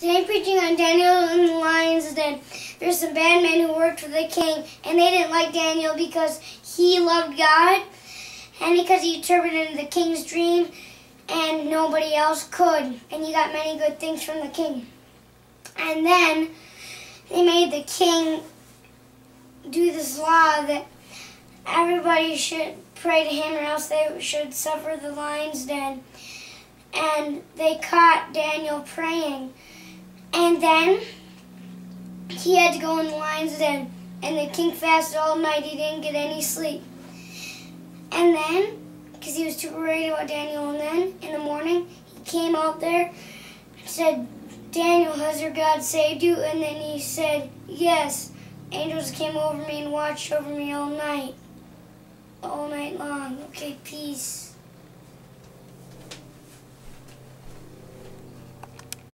Today, preaching on Daniel in the lion's den. There's some bad men who worked for the king, and they didn't like Daniel because he loved God and because he interpreted the king's dream, and nobody else could. And he got many good things from the king. And then they made the king do this law that everybody should pray to him or else they should suffer the lion's den. And they caught Daniel praying. And then he had to go in the lion's den. And the king fasted all night. He didn't get any sleep. And then, because he was too worried about Daniel, and then in the morning, he came out there and said, Daniel, has your God saved you? And then he said, Yes. Angels came over me and watched over me all night. All night long. Okay, peace.